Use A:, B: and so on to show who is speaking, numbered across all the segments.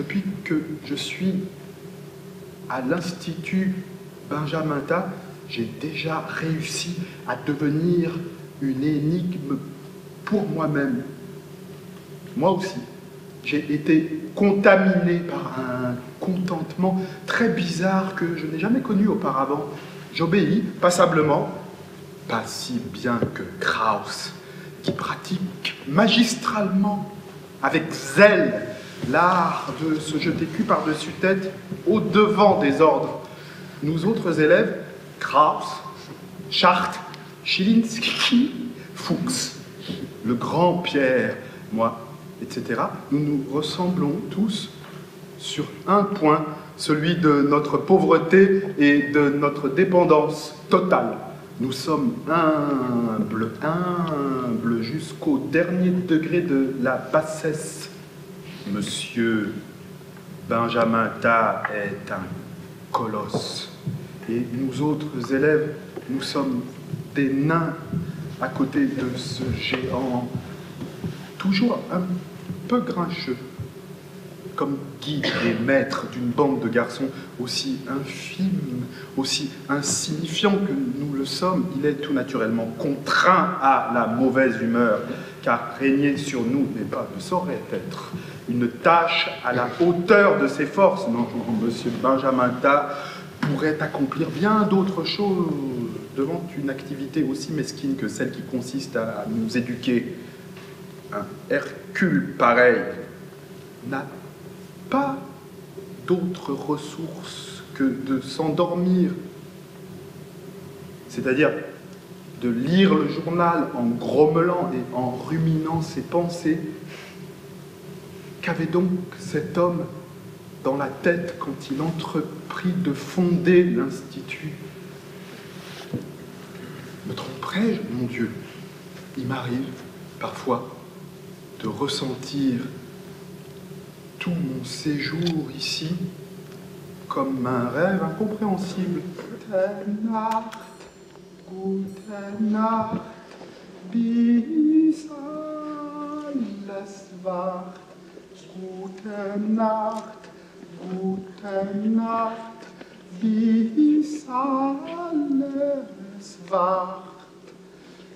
A: depuis que je suis à l'Institut Benjamin Ta, j'ai déjà réussi à devenir une énigme pour moi-même. Moi aussi, j'ai été contaminé par un contentement très bizarre que je n'ai jamais connu auparavant. J'obéis passablement, pas si bien que Krauss, qui pratique magistralement, avec zèle, l'art de se jeter cul par-dessus tête au devant des ordres. Nous autres élèves, Krauss, Chartres, Chilinski, Fuchs, le grand Pierre, moi, etc., nous nous ressemblons tous sur un point, celui de notre pauvreté et de notre dépendance totale. Nous sommes humbles, humbles jusqu'au dernier degré de la bassesse. Monsieur Benjamin Ta est un colosse. Et nous autres élèves, nous sommes des nains à côté de ce géant, toujours un peu grincheux comme guide et maître d'une bande de garçons aussi infime, aussi insignifiant que nous le sommes, il est tout naturellement contraint à la mauvaise humeur, car régner sur nous n'est pas, ne saurait être une tâche à la hauteur de ses forces. Non, monsieur Benjamin Ta pourrait accomplir bien d'autres choses devant une activité aussi mesquine que celle qui consiste à nous éduquer. Un Hercule pareil n'a pas d'autre ressource que de s'endormir, c'est-à-dire de lire le journal en grommelant et en ruminant ses pensées. Qu'avait donc cet homme dans la tête quand il entreprit de fonder l'Institut? Me tromperais-je, mon Dieu Il m'arrive parfois de ressentir tout mon séjour ici comme un rêve incompréhensible. gute Nacht, bis alles wacht. Gute Nacht, gute Nacht, bis alles wacht.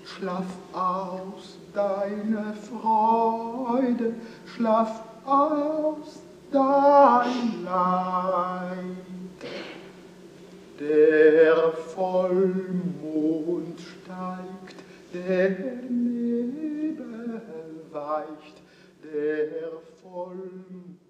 A: Schlaf aus deine Freude, schlaf aus dein Leid. Der Vollmond und steigt, der Nebel weicht, der Vollmond.